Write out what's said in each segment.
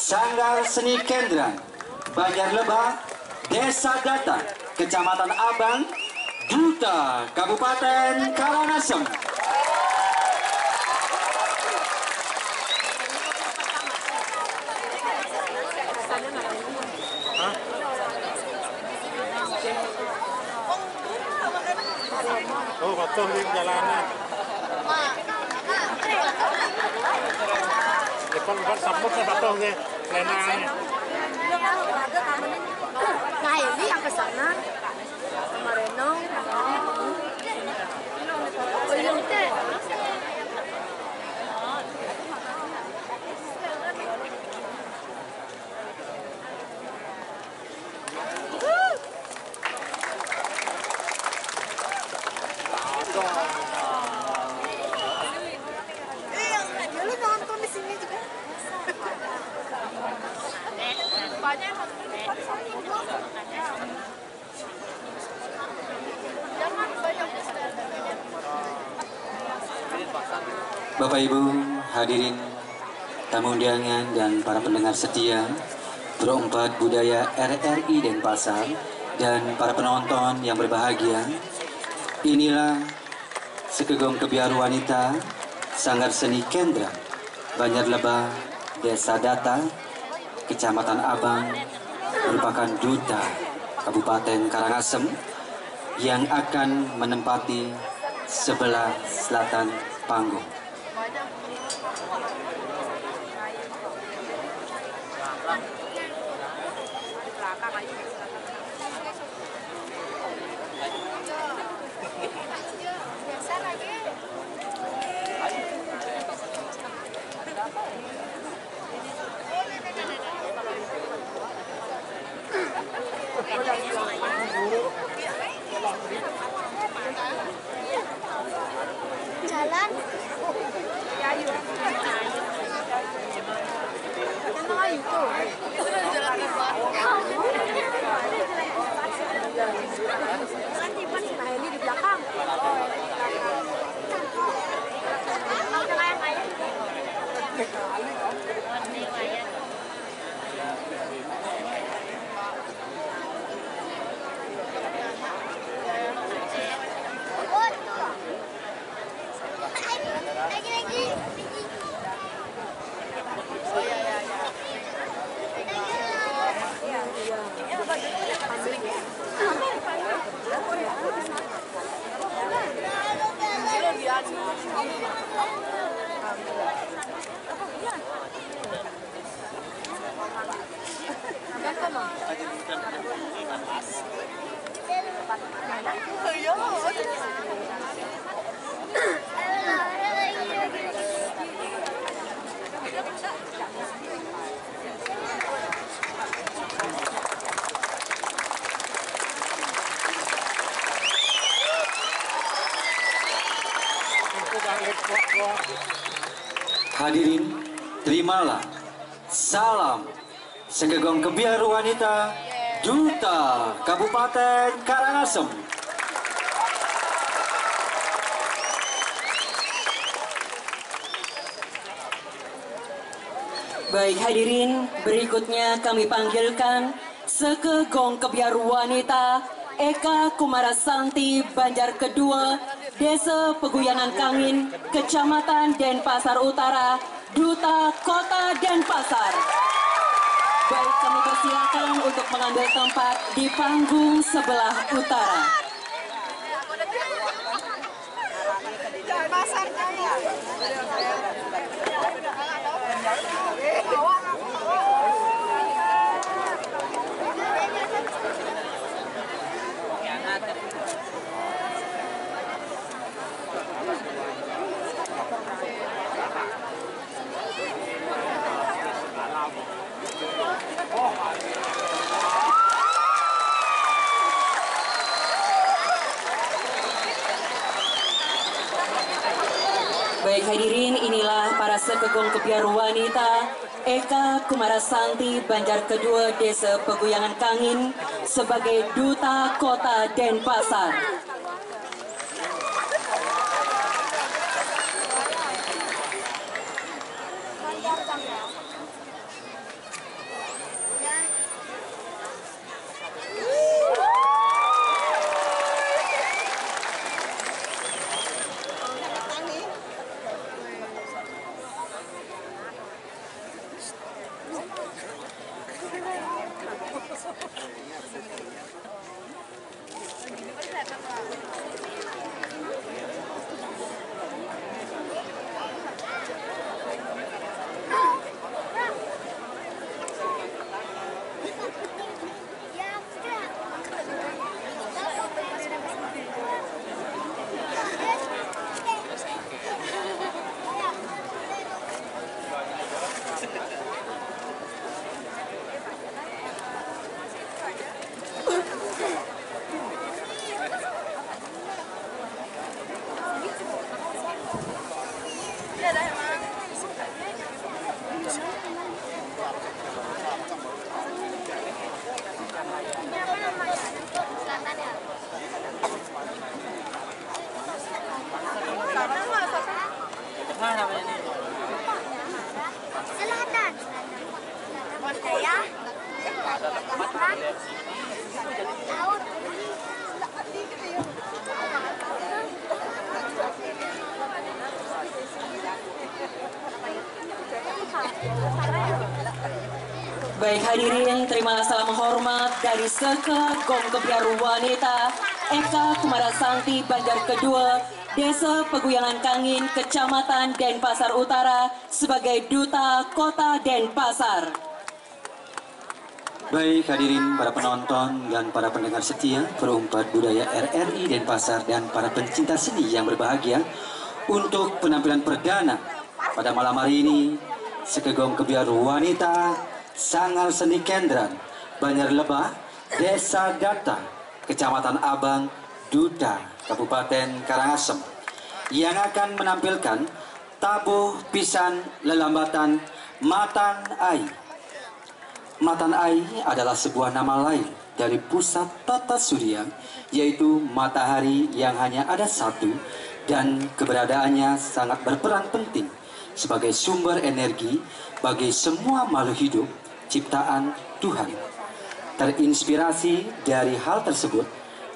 Sanggar Seni Kendra, Banjar Lebah, Desa Data, Kecamatan Abang, Duta, Kabupaten Karangasem. Oh, patuh di jalanan. con con sập mất con bắt đầu nghe. Lên nào này. Này, đi ăn cái sập nữa Bapak Ibu hadirin tamu undangan dan para pendengar setia Perempat Budaya RRI Denpasar dan para penonton yang berbahagia Inilah Sekegong Kebiar Wanita Sanggar Seni Kendra Banjar Lebah Desa Data Kecamatan Abang merupakan duta Kabupaten Karangasem yang akan menempati sebelah selatan panggung. Hadirin, terimalah salam Segegong Kebiar Wanita Duta Kabupaten Karangasem. Baik hadirin, berikutnya kami panggilkan Sekegong Kebiar Wanita Eka Kumarasanti Banjar Kedua Desa Peguyangan Kangin Kecamatan Denpasar Utara Duta Kota Denpasar. Baik kami persilakan untuk mengambil tempat di panggung sebelah utara. Baik hadirin, sekegong kebiar wanita Eka Kumarasanti Banjar Kedua Desa Peguyangan Kangin sebagai Duta Kota Denpasar. Selatan. Ya. Laut. Baik hadirin, terima salam hormat dari Seka Gong Kebiaru Wanita Eka Kumarasanti Banjar Kedua Desa Peguyangan Kangin, Kecamatan Denpasar Utara sebagai Duta Kota Denpasar. Baik hadirin para penonton dan para pendengar setia perumpat budaya RRI Denpasar dan para pencinta seni yang berbahagia untuk penampilan perdana pada malam hari ini Sekegong Kebiaru Wanita Sangal Seni Kendran Banjar Lebah Desa Data Kecamatan Abang Duta Kabupaten Karangasem yang akan menampilkan tabuh pisan lelambatan Matan Ai Matan Ai adalah sebuah nama lain dari pusat tata surya, yaitu matahari yang hanya ada satu dan keberadaannya sangat berperan penting sebagai sumber energi bagi semua makhluk hidup ciptaan Tuhan. Terinspirasi dari hal tersebut,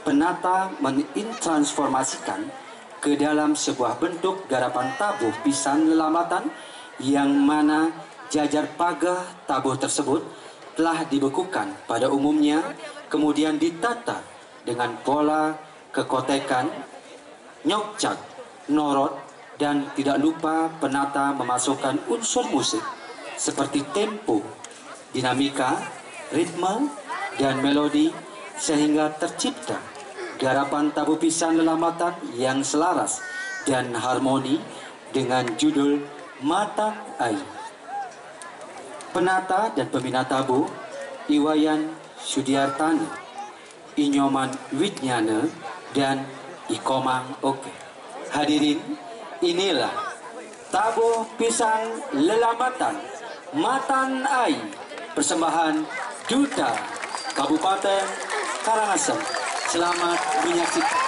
penata mentransformasikan ke dalam sebuah bentuk garapan tabuh pisan lelambatan yang mana jajar pagah tabuh tersebut telah dibekukan pada umumnya kemudian ditata dengan pola kekotekan, nyokcak, norot, dan tidak lupa penata memasukkan unsur musik seperti tempo, dinamika, ritme, dan melodi sehingga tercipta garapan tabu pisan lelambatan yang selaras dan harmoni dengan judul Mata Air. Penata dan pembina tabu Iwayan Sudiartani, Inyoman Widnyana, dan Ikomang Oke. Hadirin, inilah tabu pisang lelambatan Matan Ai persembahan Duta Kabupaten Karangasem. Selamat menyaksikan.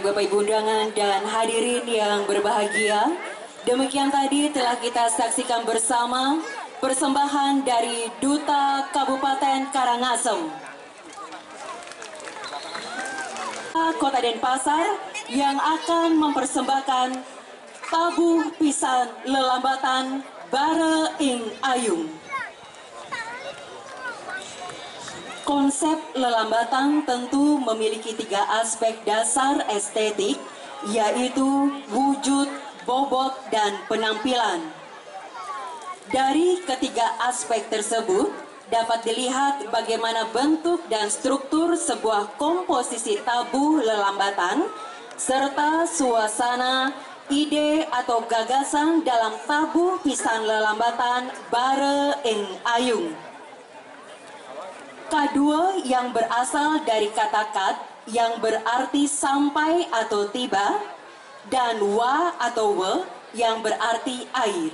Bapak Ibu undangan dan hadirin yang berbahagia, demikian tadi telah kita saksikan bersama persembahan dari Duta Kabupaten Karangasem. Kota Denpasar yang akan mempersembahkan tabuh pisan lelambatan bare ing ayung. Konsep lelambatan tentu memiliki tiga aspek dasar estetik, yaitu wujud, bobot, dan penampilan. Dari ketiga aspek tersebut, dapat dilihat bagaimana bentuk dan struktur sebuah komposisi tabuh lelambatan, serta suasana, ide atau gagasan dalam tabuh pisan lelambatan bare ing ayung. K2 yang berasal dari kata kat yang berarti sampai atau tiba dan wa atau we yang berarti air.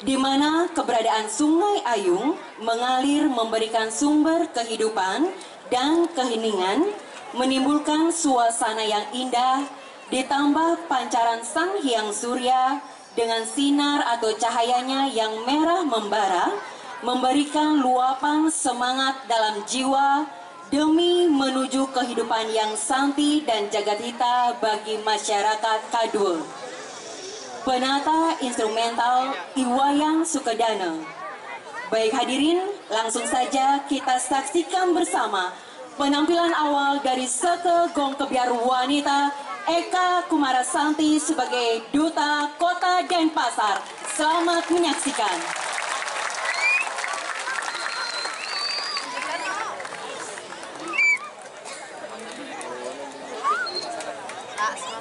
Di mana keberadaan Sungai Ayung mengalir memberikan sumber kehidupan dan keheningan, menimbulkan suasana yang indah, ditambah pancaran Sang Hyang Surya dengan sinar atau cahayanya yang merah membara, memberikan luapan semangat dalam jiwa demi menuju kehidupan yang santi dan jagatita bagi masyarakat Kadul. Penata instrumental Iwayang Sukedana. Baik hadirin, langsung saja kita saksikan bersama penampilan awal dari Seke Gong Kebiar Wanita Eka Kumarasanti sebagai Duta Kota Denpasar. Selamat menyaksikan. abraço.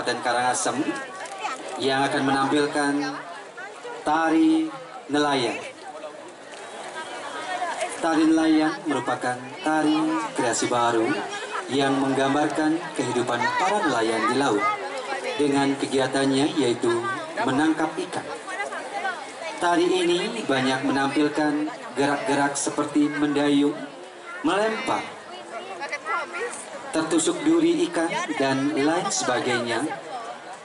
Kabupaten Karangasem yang akan menampilkan tari nelayan. Tari nelayan merupakan tari kreasi baru yang menggambarkan kehidupan para nelayan di laut dengan kegiatannya yaitu menangkap ikan. Tari ini banyak menampilkan gerak-gerak seperti mendayung, melempar, tertusuk duri ikan, dan lain sebagainya.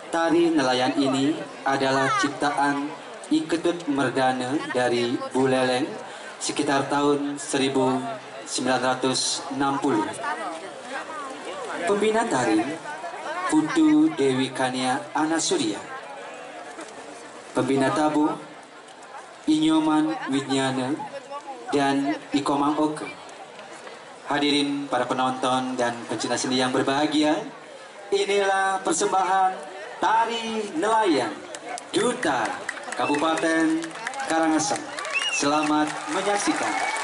Tari nelayan ini adalah ciptaan Iketut Merdana dari Buleleng sekitar tahun 1960. Pembina tari Putu Dewi Kania Anasurya. Pembina tabu Inyoman Widnyana dan Ikomang Oke. Hadirin para penonton dan pencinta seni yang berbahagia, inilah persembahan tari nelayan Duta Kabupaten Karangasem. Selamat menyaksikan.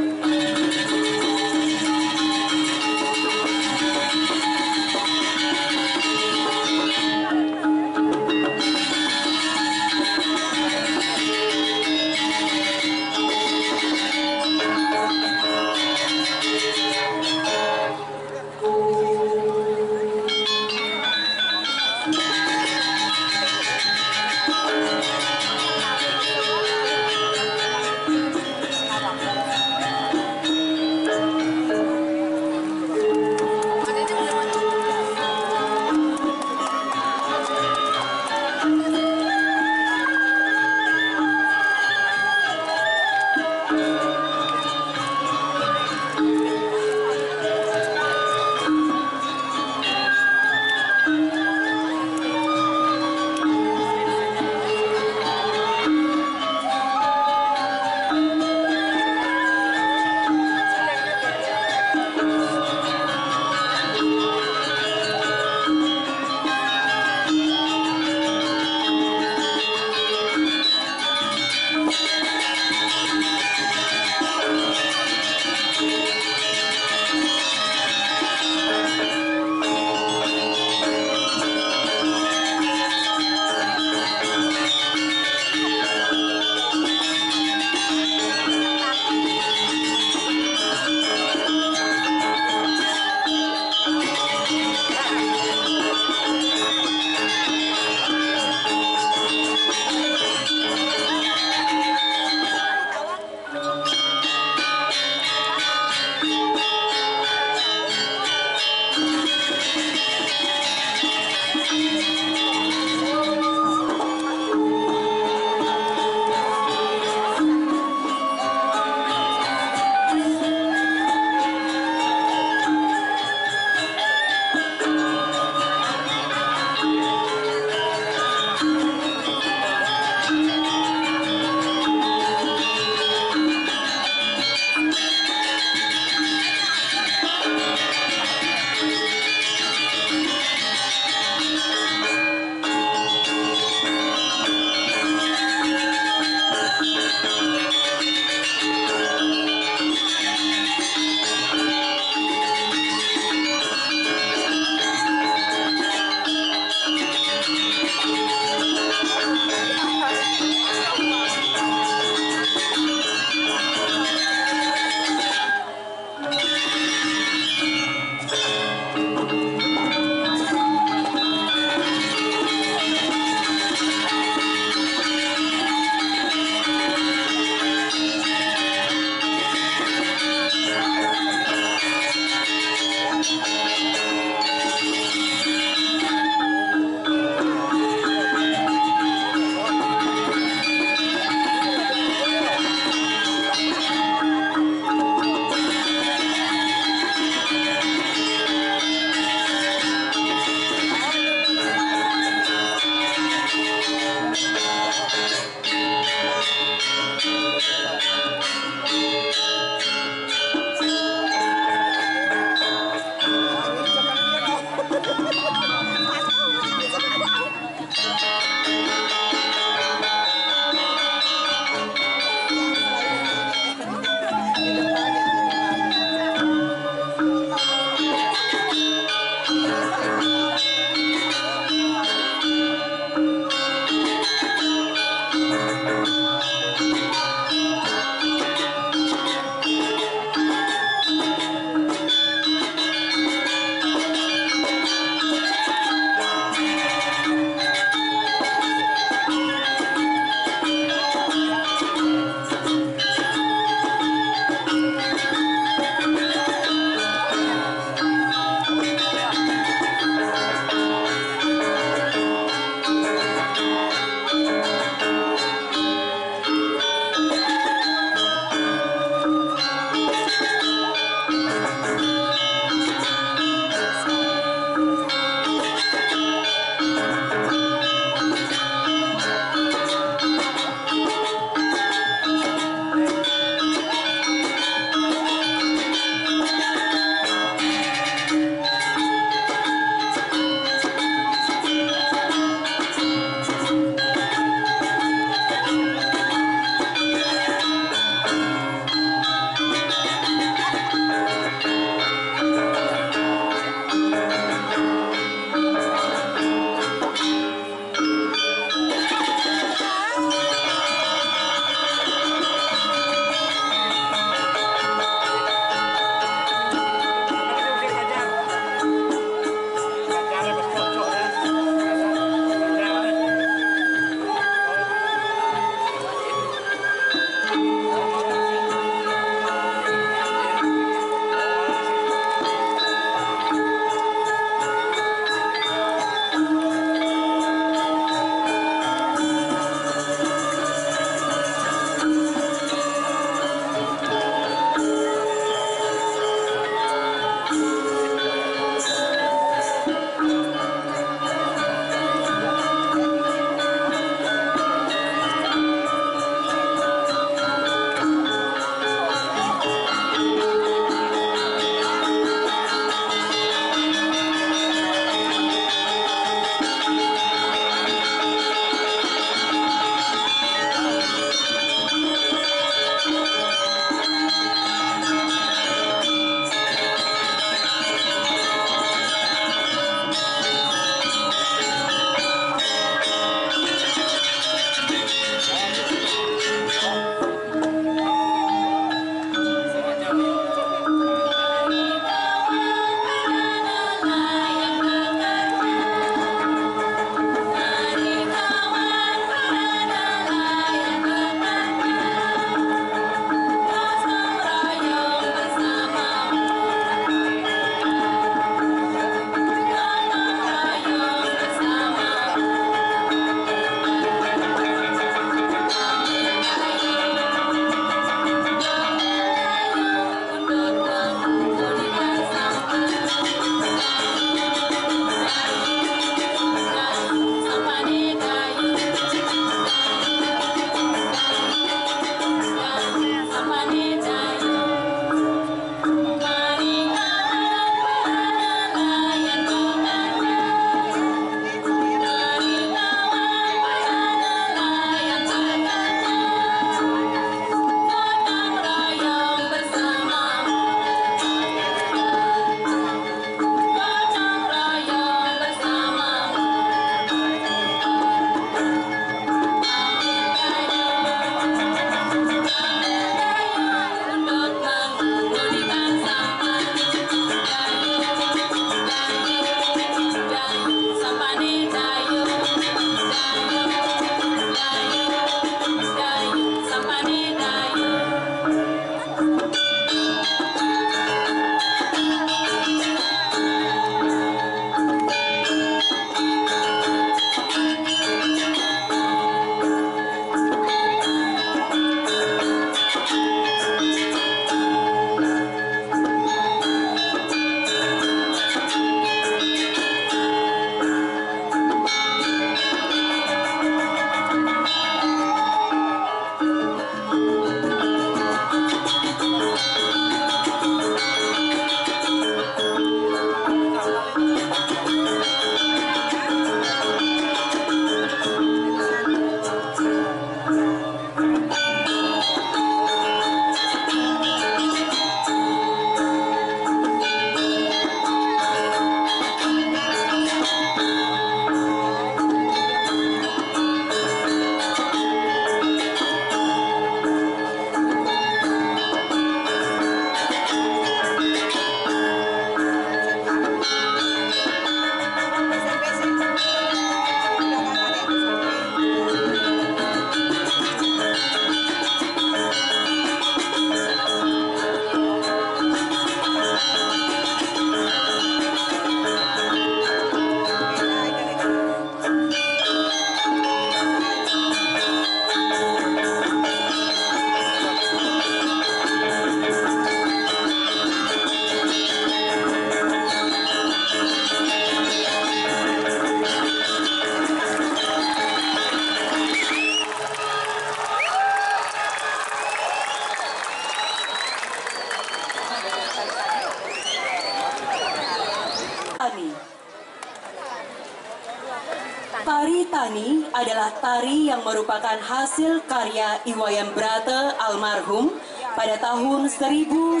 Adalah tari yang merupakan hasil karya Iwayan Brata almarhum pada tahun 1957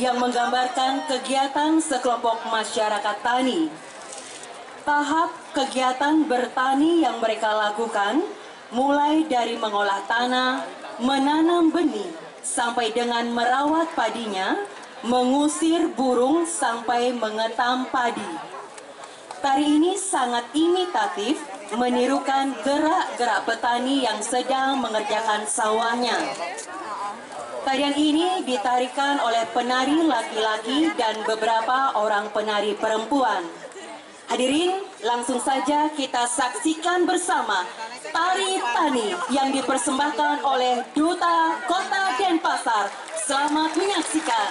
yang menggambarkan kegiatan sekelompok masyarakat tani. Tahap kegiatan bertani yang mereka lakukan mulai dari mengolah tanah, menanam benih, sampai dengan merawat padinya, mengusir burung sampai mengetam padi. Tari ini sangat imitatif menirukan gerak-gerak petani yang sedang mengerjakan sawahnya. Tarian ini ditarikan oleh penari laki-laki dan beberapa orang penari perempuan. Hadirin, langsung saja kita saksikan bersama tari tani yang dipersembahkan oleh Duta Kota Denpasar. Selamat menyaksikan.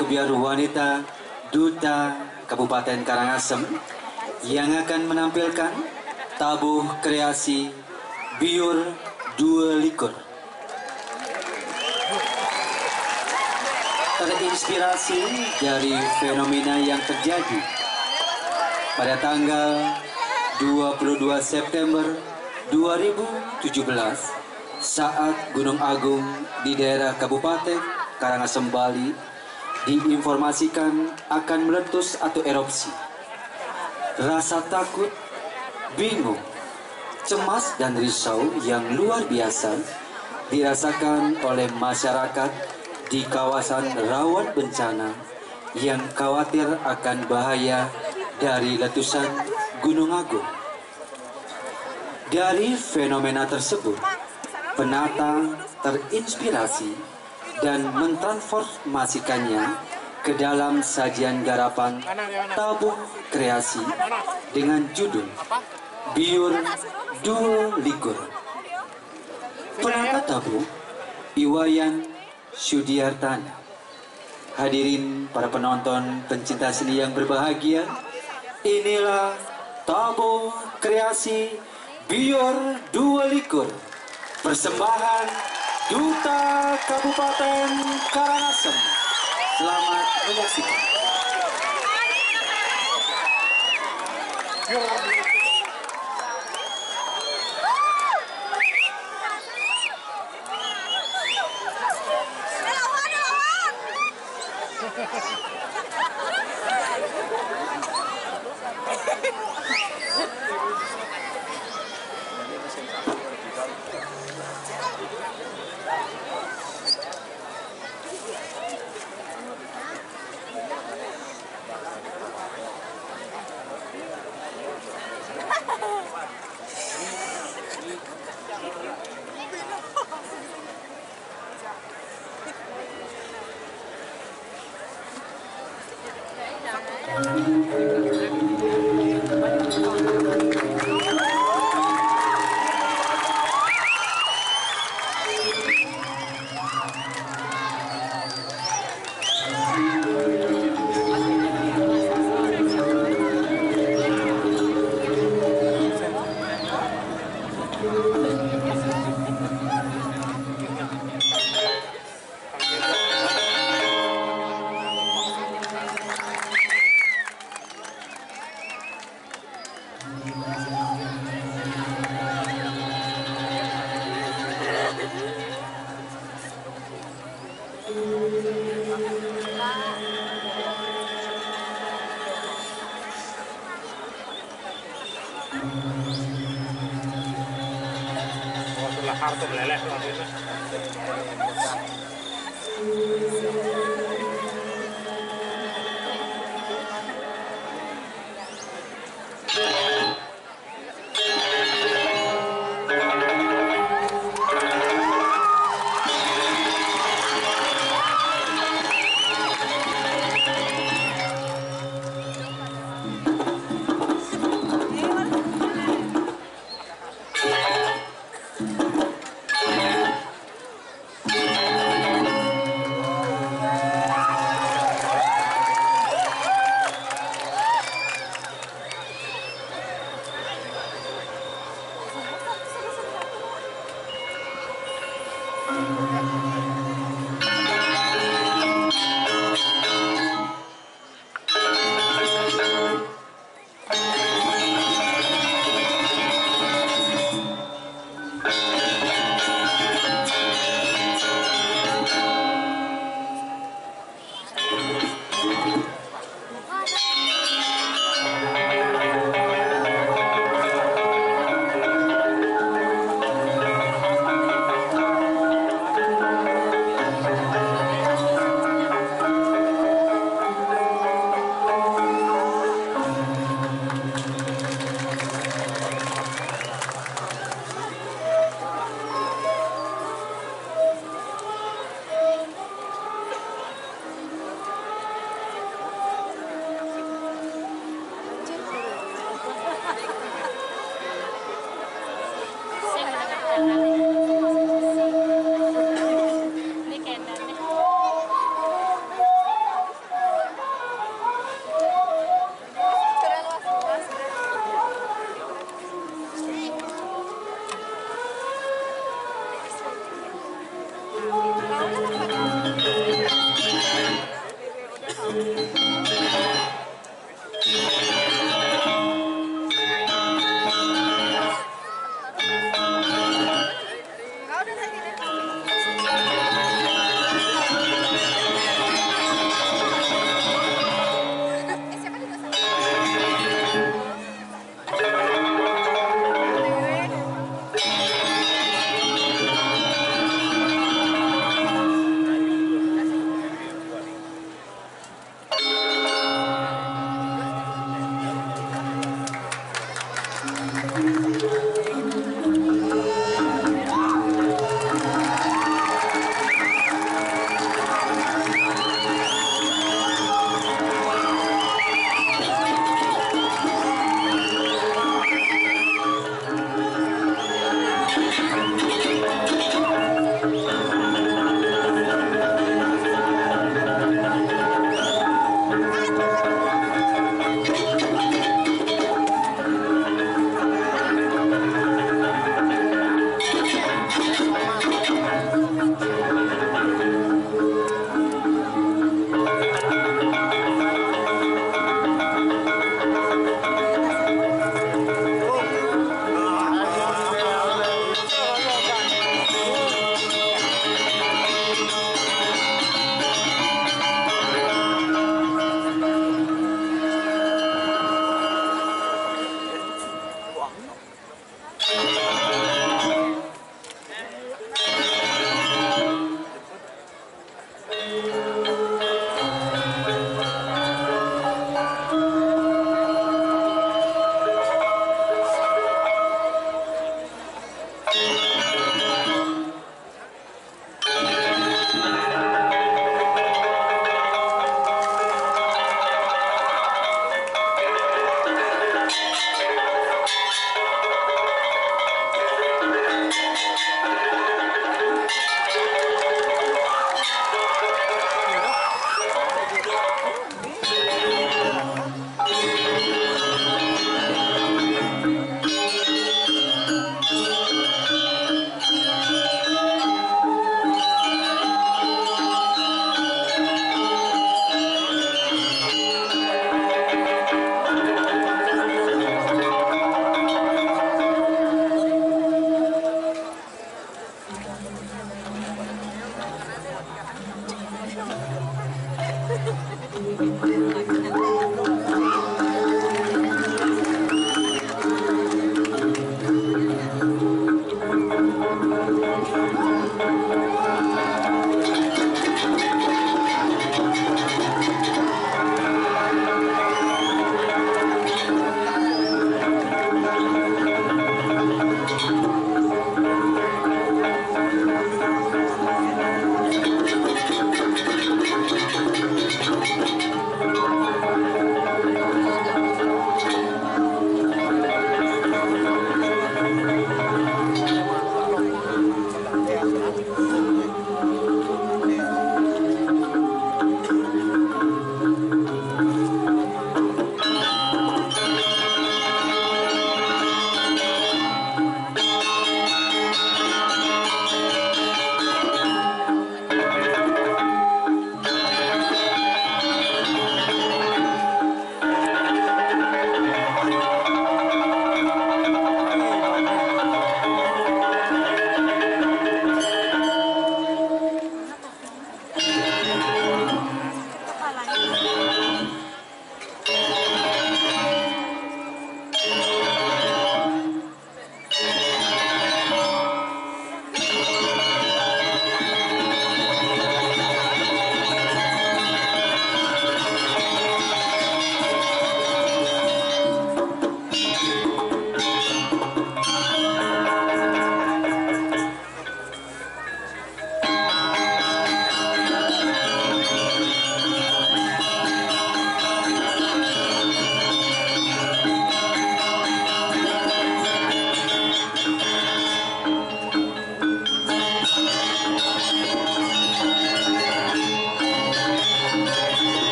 Kebiar Wanita Duta Kabupaten Karangasem yang akan menampilkan tabuh kreasi biur dua likur. Terinspirasi dari fenomena yang terjadi pada tanggal 22 September 2017 saat Gunung Agung di daerah Kabupaten Karangasem Bali diinformasikan akan meletus atau erupsi. Rasa takut, bingung, cemas dan risau yang luar biasa dirasakan oleh masyarakat di kawasan rawan bencana yang khawatir akan bahaya dari letusan Gunung Agung. Dari fenomena tersebut, penata terinspirasi dan mentransformasikannya ke dalam sajian garapan tabuh kreasi dengan judul Biur Dua Likur. Penata tabuh Iwayan Sudiartana. Hadirin para penonton pencinta seni yang berbahagia, inilah tabuh kreasi Biur Dua Likur. Persembahan Duta Kabupaten Karangasem. Selamat menyaksikan.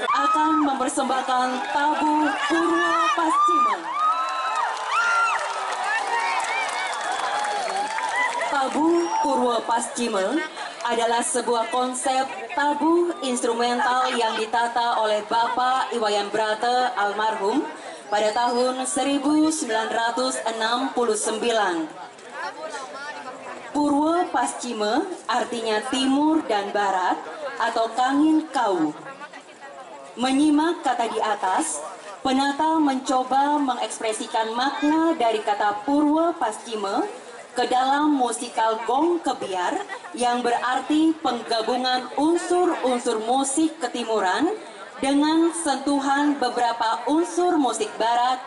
Akan mempersembahkan tabu Purwa Paschima. Tabu Purwa Paschima adalah sebuah konsep tabu instrumental yang ditata oleh Bapak Iwayan Brata almarhum pada tahun 1969. Purwa Paschima artinya timur dan barat atau kangin kau. Menyimak kata di atas, penata mencoba mengekspresikan makna dari kata Purwa Paschima ke dalam musikal gong kebiar yang berarti penggabungan unsur-unsur musik ketimuran dengan sentuhan beberapa unsur musik barat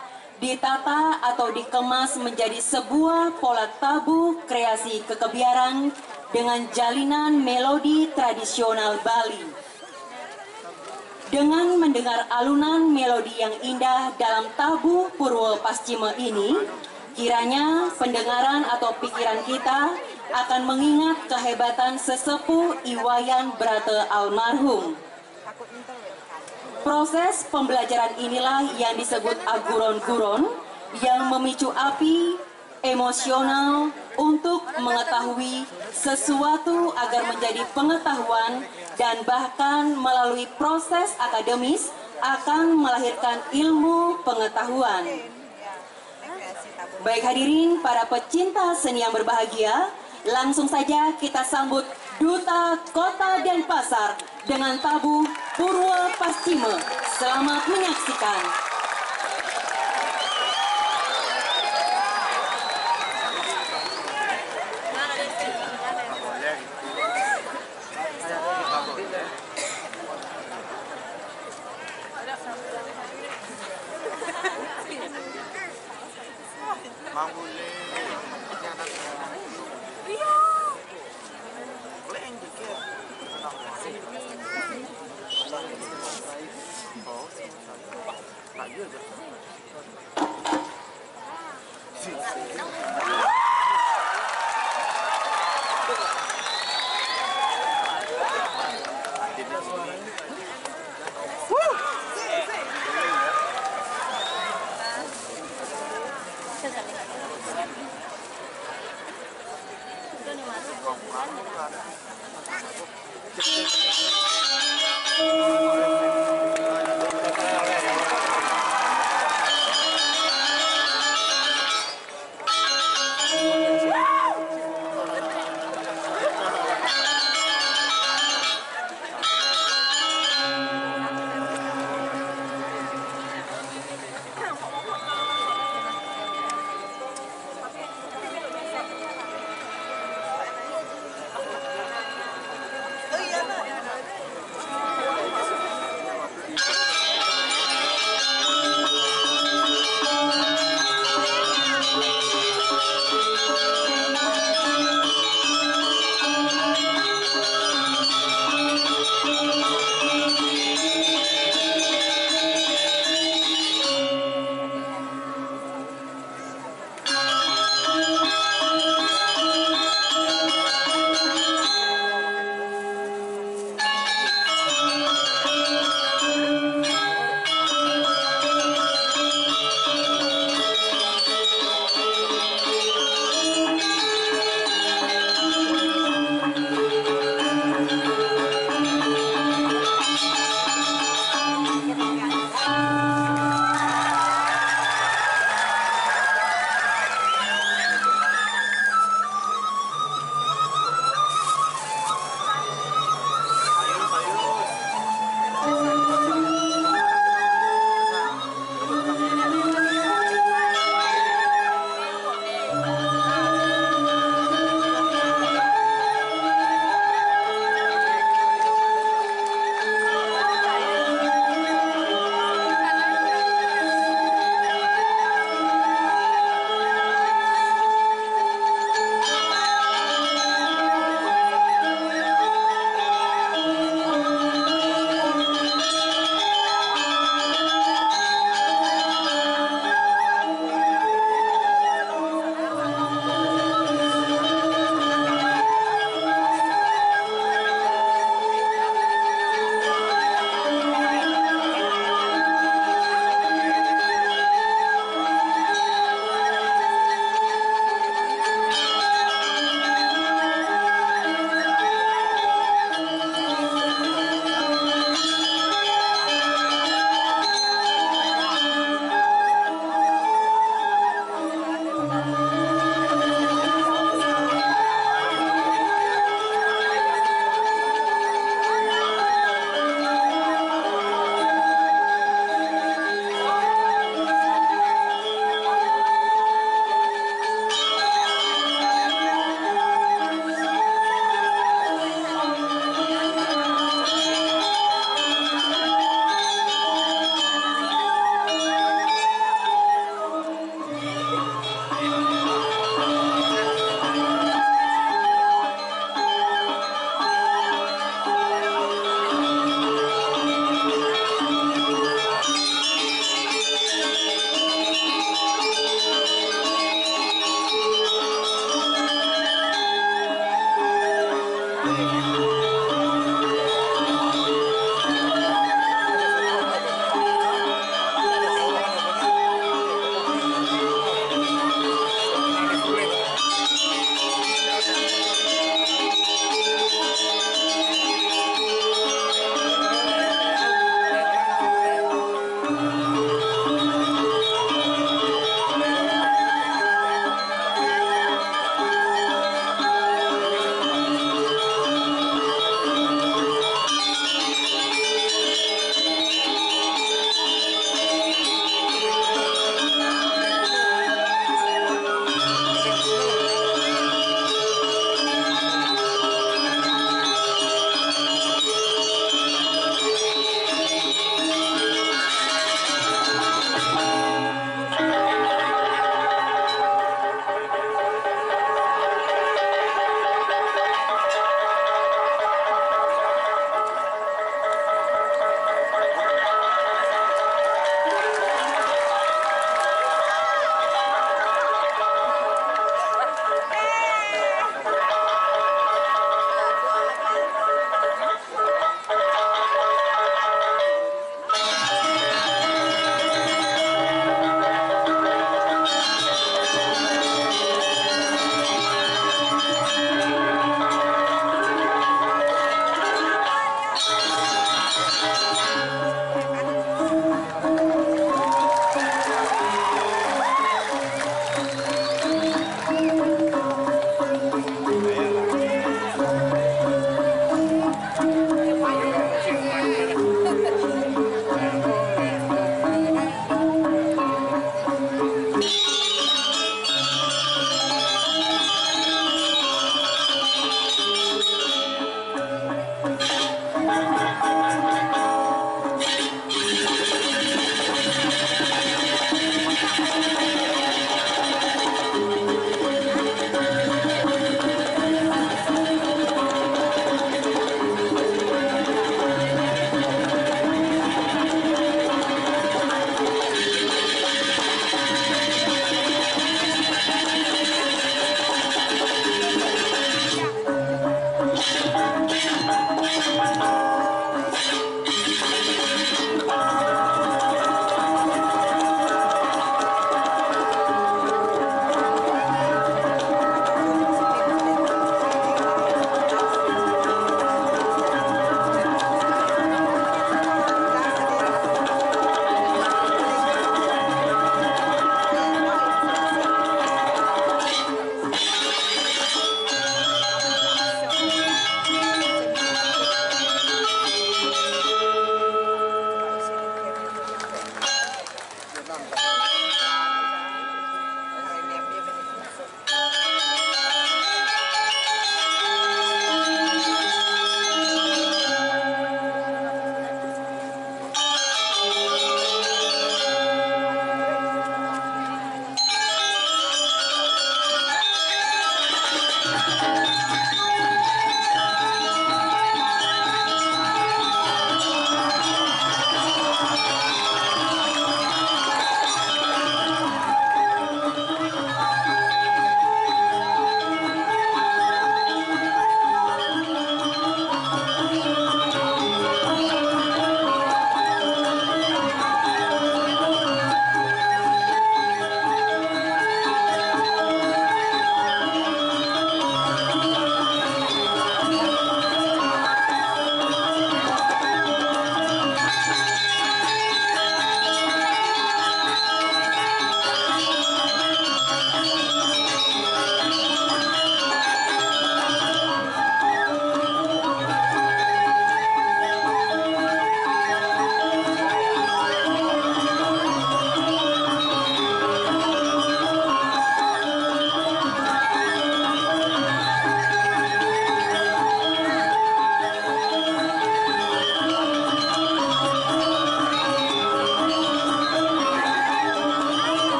ditata atau dikemas menjadi sebuah pola tabu kreasi kekebiaran dengan jalinan melodi tradisional Bali. Dengan mendengar alunan melodi yang indah dalam tabu Purwo Paschima ini, kiranya pendengaran atau pikiran kita akan mengingat kehebatan sesepuh Iwayan Brata almarhum. Proses pembelajaran inilah yang disebut aguron-guron yang memicu api emosional untuk mengetahui sesuatu agar menjadi pengetahuan dan bahkan melalui proses akademis akan melahirkan ilmu pengetahuan. Baik hadirin para pecinta seni yang berbahagia, langsung saja kita sambut Duta Kota Denpasar dengan tabu Purwa Paschima. Selamat menyaksikan.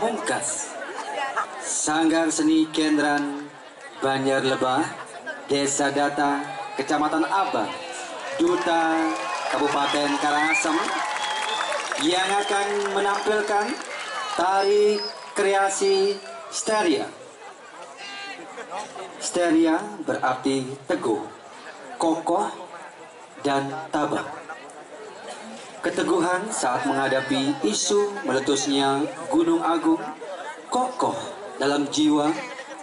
Pamungkas Sanggar Seni Kendran Banjar Lebah Desa Data Kecamatan Abang Duta Kabupaten Karangasem yang akan menampilkan tari kreasi steria. Steria berarti teguh, kokoh, dan tabah. Keteguhan saat menghadapi isu meletusnya Gunung Agung, kokoh dalam jiwa,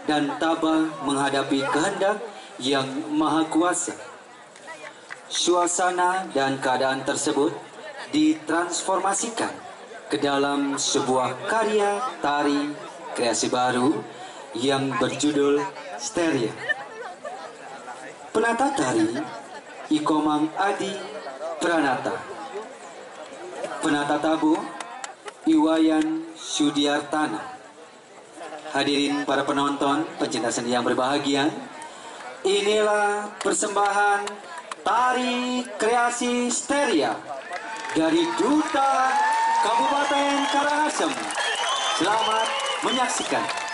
dan tabah menghadapi kehendak yang maha kuasa. Suasana dan keadaan tersebut ditransformasikan ke dalam sebuah karya tari kreasi baru yang berjudul Stereo. Penata tari Ikomang Adi Pranata. Penata tabu Iwayan Sudiartana. Hadirin para penonton, pencinta seni yang berbahagia, inilah persembahan tari kreasi Steria dari Duta Kabupaten Karangasem. Selamat menyaksikan.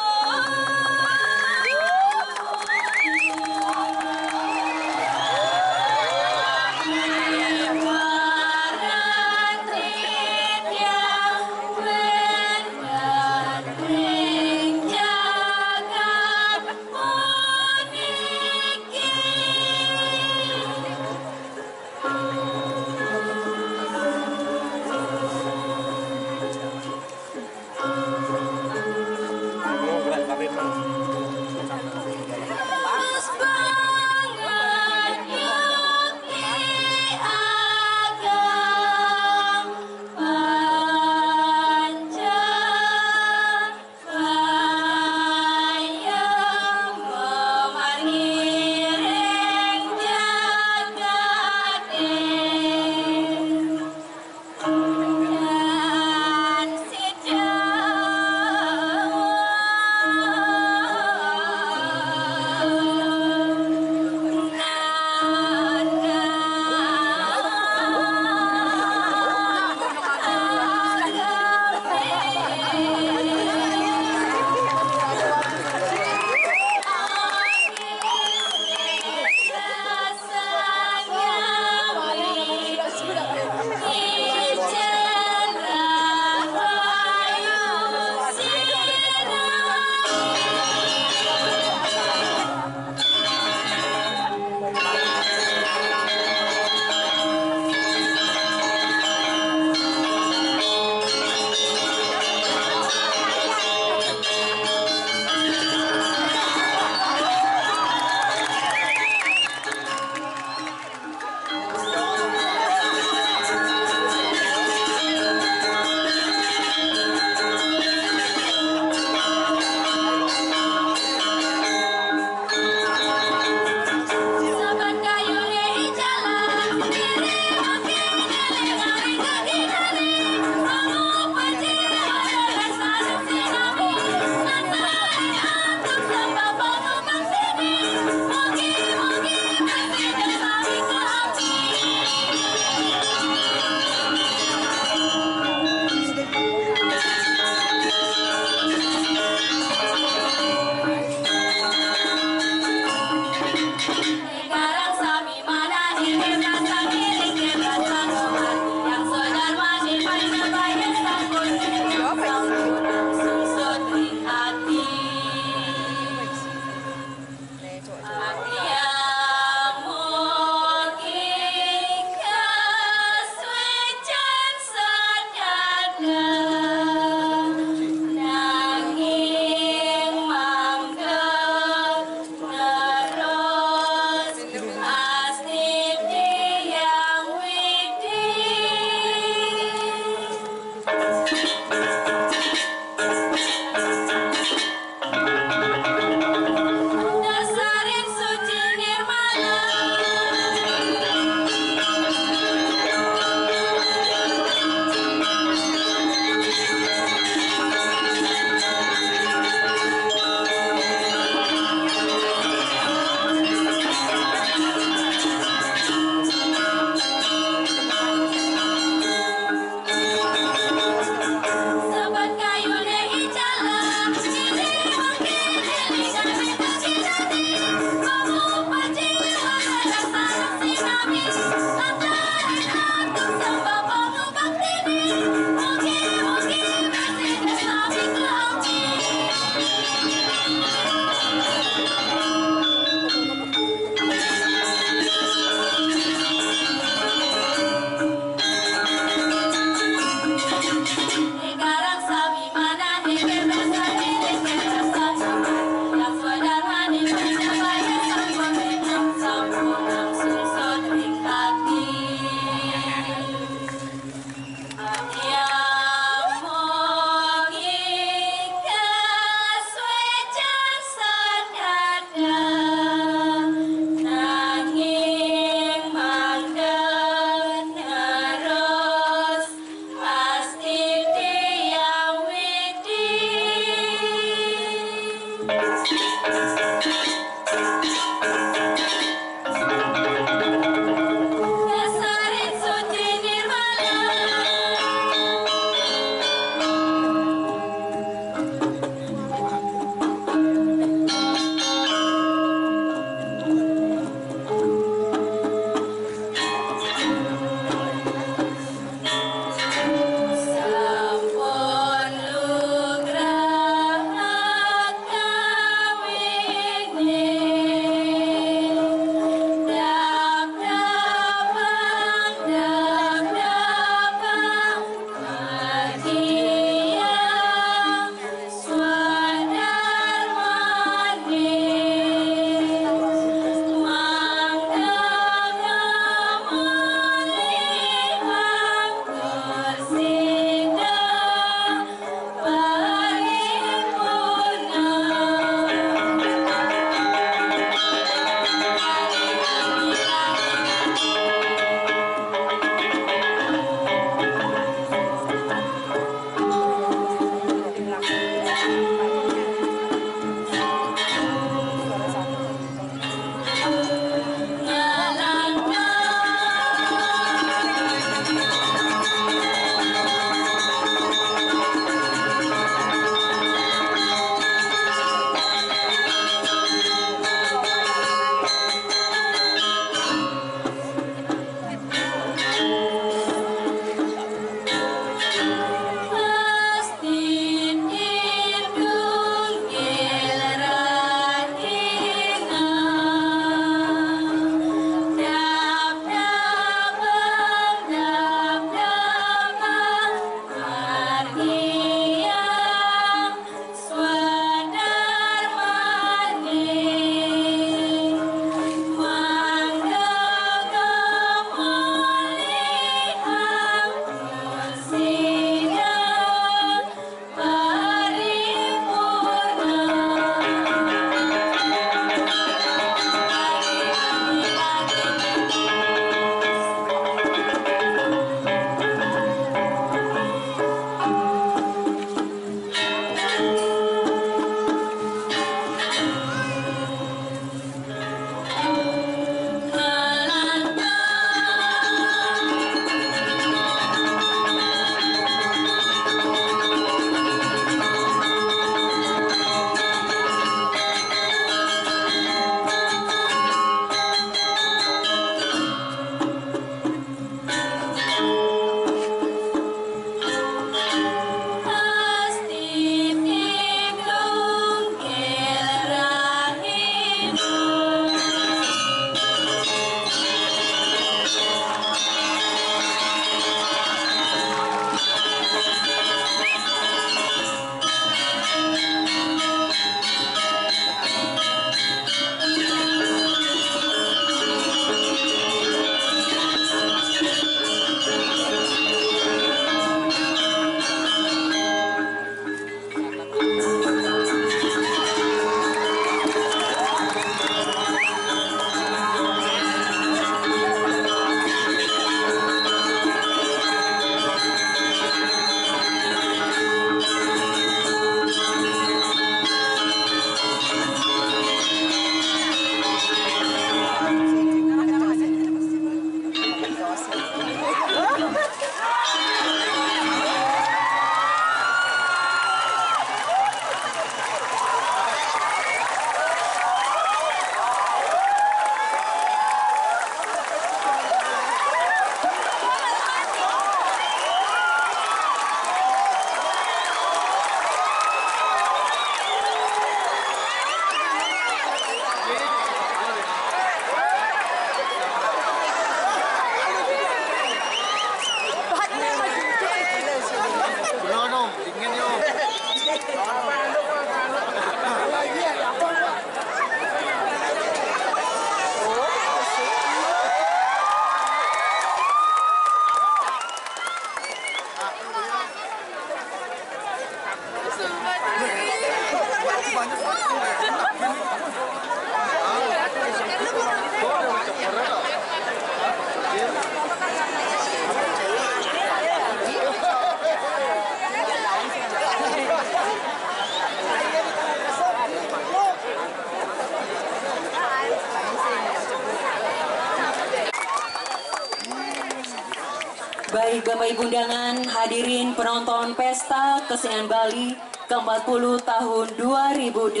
Baik Bapak Ibu undangan, hadirin penonton Pesta Kesenian Bali ke-40 tahun 2018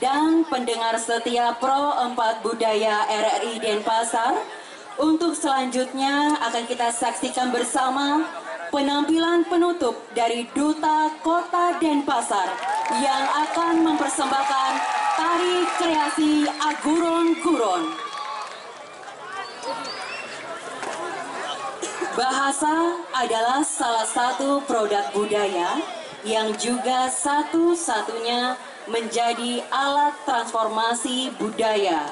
dan pendengar setia Pro 4 Budaya RRI Denpasar. Untuk selanjutnya akan kita saksikan bersama penampilan penutup dari Duta Kota Denpasar yang akan mempersembahkan tari kreasi Aguron Guron. Bahasa adalah salah satu produk budaya yang juga satu-satunya menjadi alat transformasi budaya.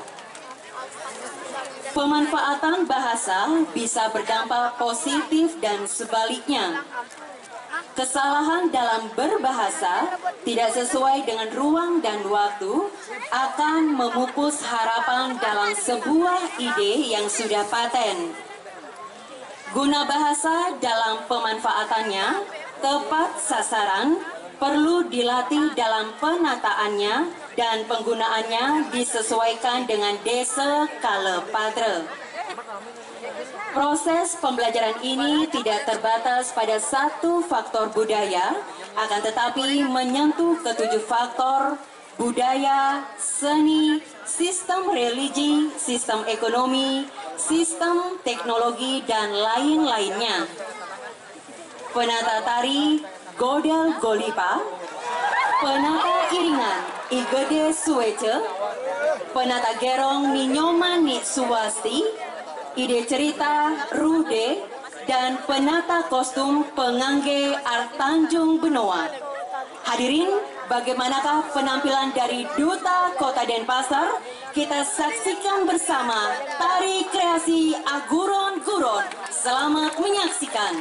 Pemanfaatan bahasa bisa berdampak positif dan sebaliknya. Kesalahan dalam berbahasa tidak sesuai dengan ruang dan waktu akan memupus harapan dalam sebuah ide yang sudah paten. Guna bahasa dalam pemanfaatannya tepat sasaran perlu dilatih dalam penataannya dan penggunaannya disesuaikan dengan desa kala padre. Proses pembelajaran ini tidak terbatas pada satu faktor budaya, akan tetapi menyentuh ketujuh faktor budaya, seni, sistem religi, sistem ekonomi, sistem teknologi, dan lain-lainnya. Penata tari Godel Golipa, penata iringan Igede Suece, penata gerong Minyoman Nitsuwasti, ide cerita Rude, dan penata kostum pengangge Artanjung Benoa. Hadirin, bagaimanakah penampilan dari Duta Kota Denpasar? Kita saksikan bersama tari kreasi Aguron Guron. Selamat menyaksikan.